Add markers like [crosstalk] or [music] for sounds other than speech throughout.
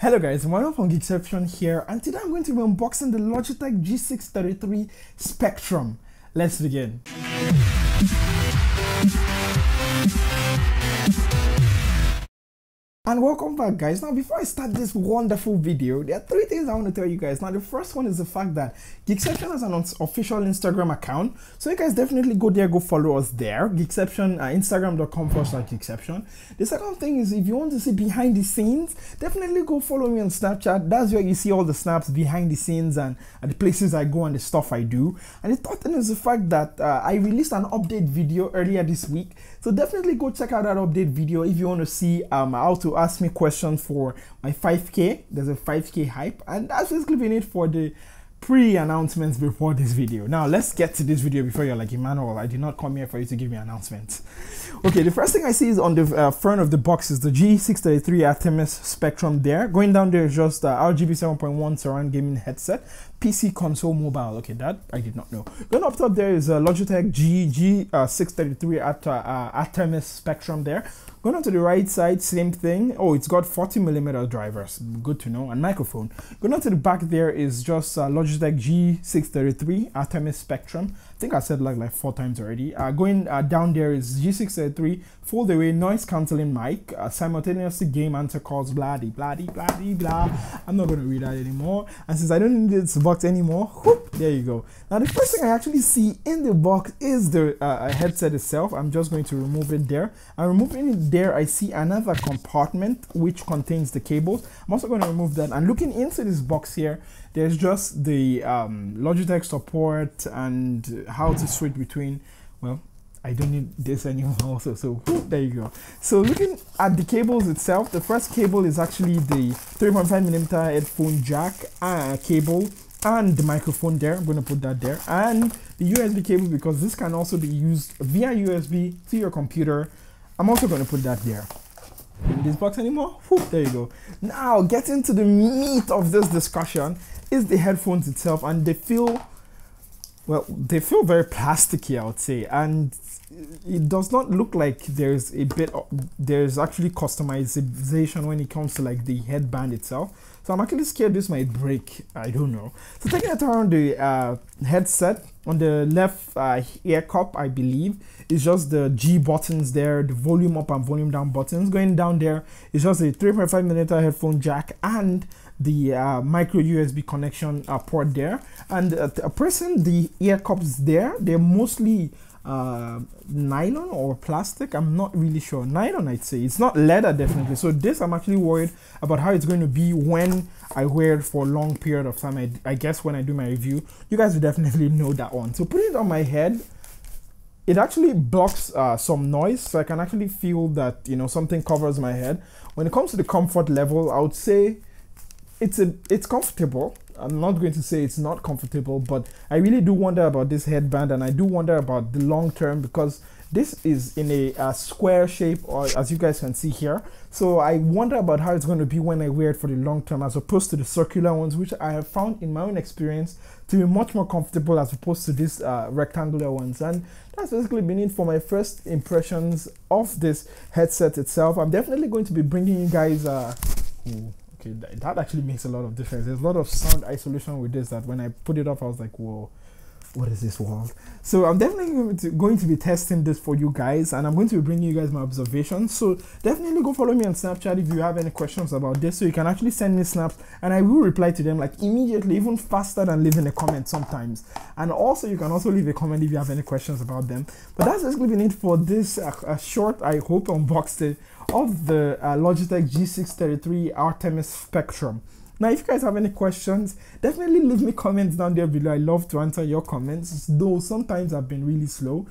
Hello guys, Emmanuel from Geekception here and today I'm going to be unboxing the Logitech G633 Spectrum. Let's begin. And welcome back guys. Now before I start this wonderful video, there are three things I want to tell you guys. Now the first one is the fact that Geekception has an official Instagram account. So you guys definitely go there, go follow us there. Geekception, uh, instagram.com forward slash Geekception. The second thing is if you want to see behind the scenes, definitely go follow me on Snapchat. That's where you see all the snaps behind the scenes and, and the places I go and the stuff I do. And the third thing is the fact that uh, I released an update video earlier this week. So definitely go check out that update video if you want to see um, how to ask me questions for my 5k there's a 5k hype and that's basically been it for the pre-announcements before this video. Now let's get to this video before you're like emmanuel i did not come here for you to give me announcements. Okay the first thing i see is on the uh, front of the box is the g633 artemis spectrum there. Going down there is just uh, rgb 7.1 surround gaming headset PC console mobile. Okay, that I did not know. Then up top there is a Logitech GG633 uh, at uh, Artemis Spectrum there. Going on to the right side, same thing. Oh, it's got 40 millimeter drivers. Good to know. And microphone. Going on to the back there is just uh, Logitech G633 Artemis Spectrum. I think I said like like four times already. Uh, going uh, down there is G633 fold away noise cancelling mic, uh, simultaneously game answer calls, blah blah blah blah. I'm not going to read that anymore. And since I don't need this box anymore, whoop, there you go. Now the first thing I actually see in the box is the uh, headset itself. I'm just going to remove it there. I'm removing it there I see another compartment which contains the cables I'm also going to remove that and looking into this box here there's just the um, Logitech support and how to switch between well I don't need this [laughs] anymore also so whoop, there you go so looking at the cables itself the first cable is actually the 3.5 millimeter headphone jack uh, cable and the microphone there i'm going to put that there and the usb cable because this can also be used via usb to your computer I'm also going to put that there. In this box anymore? Whew, there you go. Now, getting to the meat of this discussion is the headphones itself, and they feel, well, they feel very plasticky, I would say, and it does not look like there's a bit of, there's actually customization when it comes to like the headband itself. So i'm actually scared this might break i don't know. So taking it around the uh, headset on the left uh, ear cup i believe is just the g buttons there the volume up and volume down buttons. Going down there is just a 3.5 millimeter headphone jack and the uh, micro USB connection uh, port there and uh, pressing the ear cups there they're mostly uh, nylon or plastic. I'm not really sure. Nylon, I'd say. It's not leather, definitely. So this, I'm actually worried about how it's going to be when I wear it for a long period of time. I, I guess when I do my review, you guys will [laughs] definitely know that one. So put it on my head. It actually blocks uh, some noise, so I can actually feel that you know something covers my head. When it comes to the comfort level, I would say it's a it's comfortable I'm not going to say it's not comfortable, but I really do wonder about this headband and I do wonder about the long term because this is in a, a, square shape or as you guys can see here. So I wonder about how it's going to be when I wear it for the long term as opposed to the circular ones, which I have found in my own experience to be much more comfortable as opposed to these uh, rectangular ones. And that's basically been it for my first impressions of this headset itself. I'm definitely going to be bringing you guys uh, ooh, okay that, that actually makes a lot of difference. There's a lot of sound isolation with this that when i put it up i was like whoa what is this world? So i'm definitely going to, be testing this for you guys and i'm going to be bringing you guys my observations. So definitely go follow me on snapchat if you have any questions about this so you can actually send me snaps and i will reply to them like immediately even faster than leaving a comment sometimes. And also you can also leave a comment if you have any questions about them. But that's basically been it for this uh, short i hope unboxed of the uh, Logitech G633 Artemis Spectrum. Now, if you guys have any questions, definitely leave me comments down there below. I love to answer your comments, though sometimes I've been really slow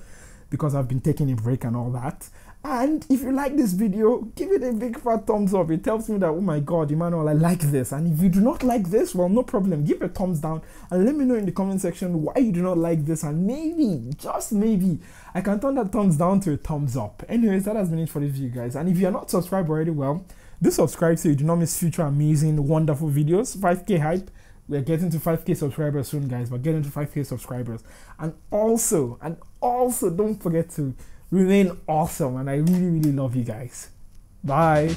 because I've been taking a break and all that. And if you like this video, give it a big fat thumbs up. It tells me that, oh my God, Emmanuel, I like this. And if you do not like this, well, no problem. Give a thumbs down and let me know in the comment section why you do not like this. And maybe, just maybe, I can turn that thumbs down to a thumbs up. Anyways, that has been it for this video, guys. And if you're not subscribed already, well, do subscribe so you do not miss future amazing, wonderful videos. 5k hype. We're getting to 5k subscribers soon, guys. We're getting to 5k subscribers. And also, and also, don't forget to remain awesome. And I really, really love you guys. Bye.